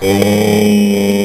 Ê...